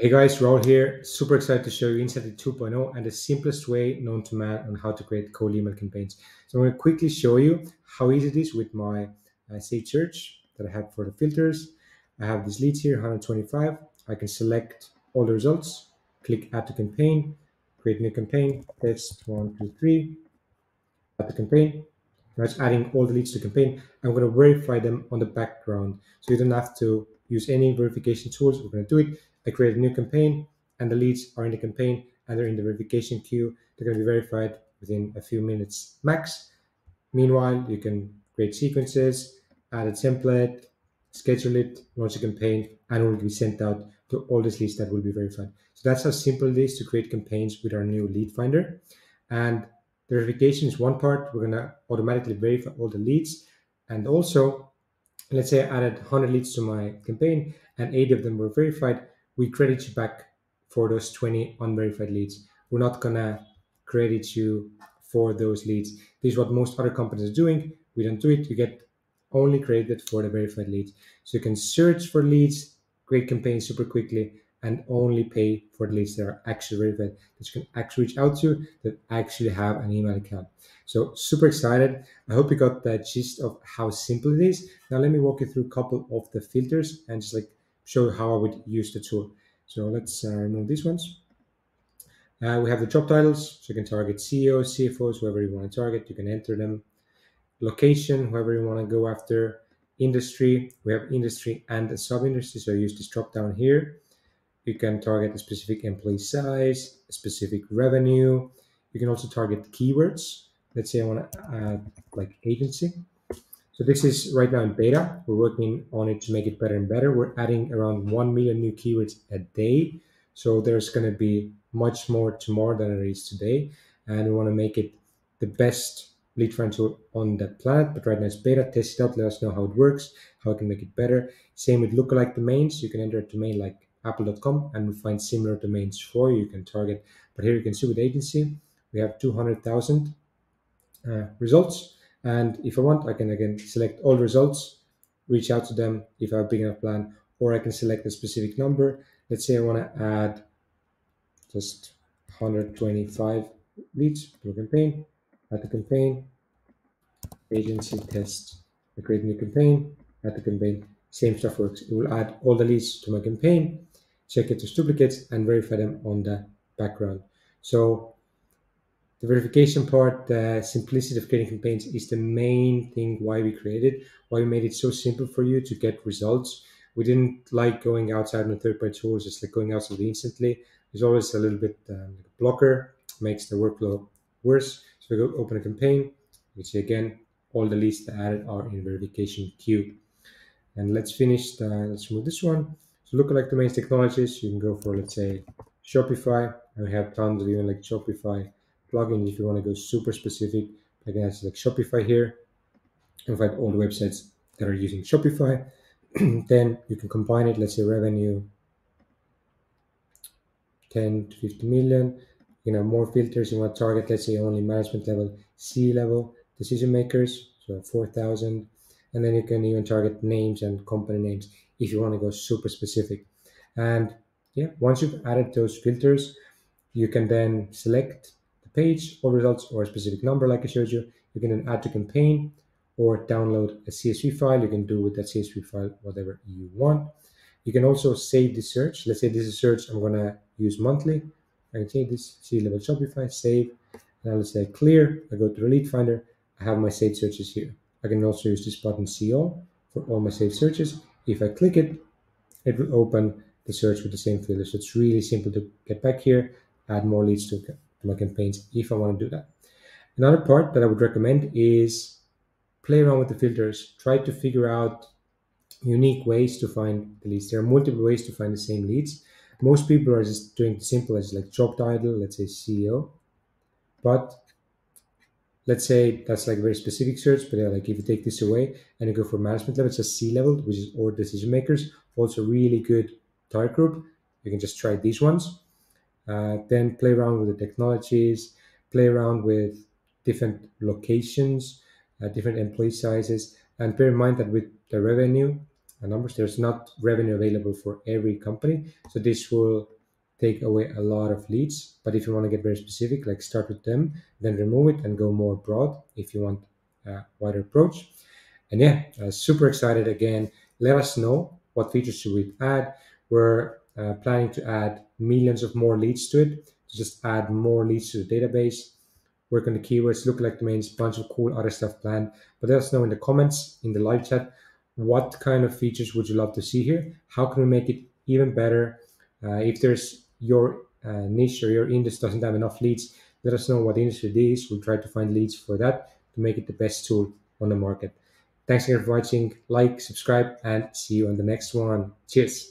Hey guys, Raul here. Super excited to show you Instantly 2.0 and the simplest way known to man on how to create cold email campaigns. So I'm going to quickly show you how easy it is with my uh, saved search that I have for the filters. I have these leads here, 125. I can select all the results, click add to campaign, create new campaign, test one, two, three, add to campaign. Now it's adding all the leads to campaign. I'm going to verify them on the background. So you don't have to use any verification tools. We're going to do it I create a new campaign and the leads are in the campaign and they're in the verification queue. They're going to be verified within a few minutes max. Meanwhile, you can create sequences, add a template, schedule it, launch a campaign, and it will be sent out to all these leads that will be verified. So that's how simple it is to create campaigns with our new lead finder. And the verification is one part. We're going to automatically verify all the leads. And also, let's say I added 100 leads to my campaign and 80 of them were verified we credit you back for those 20 unverified leads. We're not gonna credit you for those leads. This is what most other companies are doing. We don't do it. You get only credited for the verified leads. So you can search for leads, create campaigns super quickly, and only pay for the leads that are actually verified that you can actually reach out to that actually have an email account. So super excited. I hope you got the gist of how simple it is. Now let me walk you through a couple of the filters and just like show you how I would use the tool. So let's uh, remove these ones. Uh, we have the job titles, so you can target CEOs, CFOs, whoever you want to target, you can enter them. Location, whoever you want to go after. Industry, we have industry and a sub-industry, so use this drop down here. You can target a specific employee size, a specific revenue. You can also target keywords. Let's say I want to add like agency. So this is right now in beta. We're working on it to make it better and better. We're adding around 1 million new keywords a day. So there's going to be much more tomorrow than there is today. And we want to make it the best lead find tool on the planet. But right now it's beta. Test it out. Let us know how it works, how we can make it better. Same with lookalike domains. You can enter a domain like apple.com and we find similar domains for you. You can target. But here you can see with agency, we have 200,000 uh, results and if I want, I can again select all results, reach out to them if I have a big enough plan, or I can select a specific number. Let's say I want to add just 125 leads per campaign, add the campaign, agency test, I create a new campaign, add the campaign, same stuff works. It will add all the leads to my campaign, check it as duplicates, and verify them on the background. So the verification part, the simplicity of creating campaigns is the main thing why we created, why we made it so simple for you to get results. We didn't like going outside on third-party tools, just like going outside instantly. There's always a little bit um, blocker, makes the workflow worse. So we go open a campaign. You see again, all the leads that added are in verification queue. And let's finish the, let's remove this one. So lookalike domains technologies, you can go for, let's say, Shopify. And we have tons of even like Shopify plugin if you want to go super specific. I can select Shopify here and find all the websites that are using Shopify. then you can combine it, let's say revenue 10 to 50 million. You know, more filters you want to target, let's say only management level, C level decision makers, so 4,000. And then you can even target names and company names if you want to go super specific. And yeah, once you've added those filters, you can then select page or results or a specific number like I showed you. You can then add to campaign or download a CSV file. You can do with that CSV file whatever you want. You can also save the search. Let's say this is search I'm going to use monthly. I can take this C-level Shopify, save. Now let's say clear. I go to the lead finder. I have my saved searches here. I can also use this button see all for all my saved searches. If I click it, it will open the search with the same filter. So it's really simple to get back here, add more leads to my campaigns if I want to do that. Another part that I would recommend is play around with the filters. Try to figure out unique ways to find the leads. There are multiple ways to find the same leads. Most people are just doing the simple as like job title, let's say CEO. But let's say that's like a very specific search, but like if you take this away and you go for management level, it's a C level, which is all decision makers, also really good target group. You can just try these ones. Uh, then play around with the technologies, play around with different locations, uh, different employee sizes, and bear in mind that with the revenue, numbers. There's not revenue available for every company. So this will take away a lot of leads. But if you want to get very specific, like start with them, then remove it and go more broad if you want a wider approach. And yeah, uh, super excited again. Let us know what features should we add. We're uh, planning to add millions of more leads to it. To just add more leads to the database. Work on the keywords, look like domains, bunch of cool other stuff planned. But let us know in the comments, in the live chat, what kind of features would you love to see here? How can we make it even better? Uh, if there's your uh, niche or your industry doesn't have enough leads, let us know what industry it is. We'll try to find leads for that to make it the best tool on the market. Thanks again for watching. Like, subscribe, and see you on the next one. Cheers.